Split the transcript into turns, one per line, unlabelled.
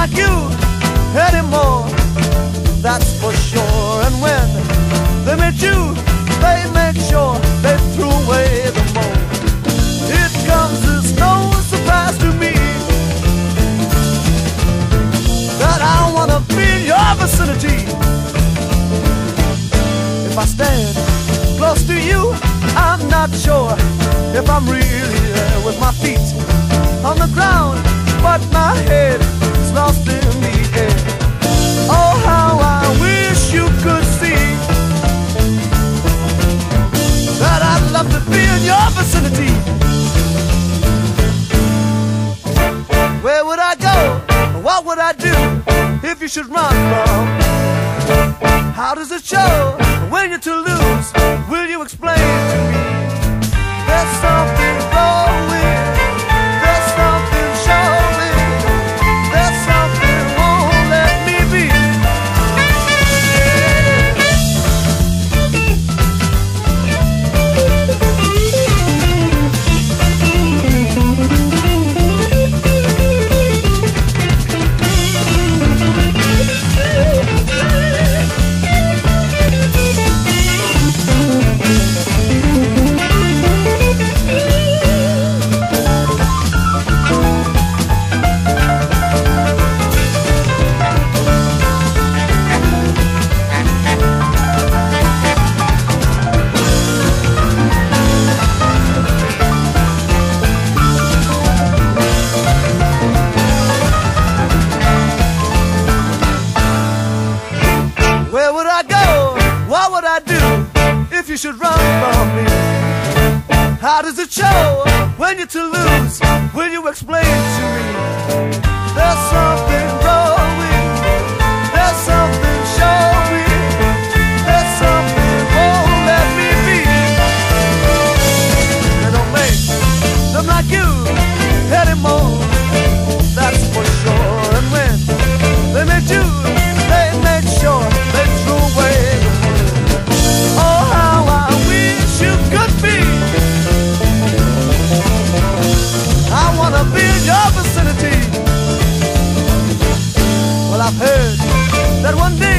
like you anymore. That's for sure. And when they met you, they make sure they threw away the mold. It comes If I stand close to you, I'm not sure if I'm really there with my feet on the ground, but my head is lost in the air. Oh, how I wish you could see that I'd love to be in your vicinity. Where would I go? What would I do if you should run from? How does it show to should run from me? How does it show when you're to lose? Will you explain to me? There's something I've heard that one day